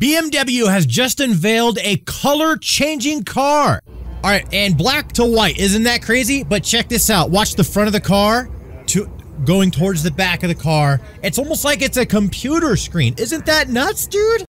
BMW has just unveiled a color changing car. All right, and black to white. Isn't that crazy? But check this out. Watch the front of the car to going towards the back of the car. It's almost like it's a computer screen. Isn't that nuts, dude?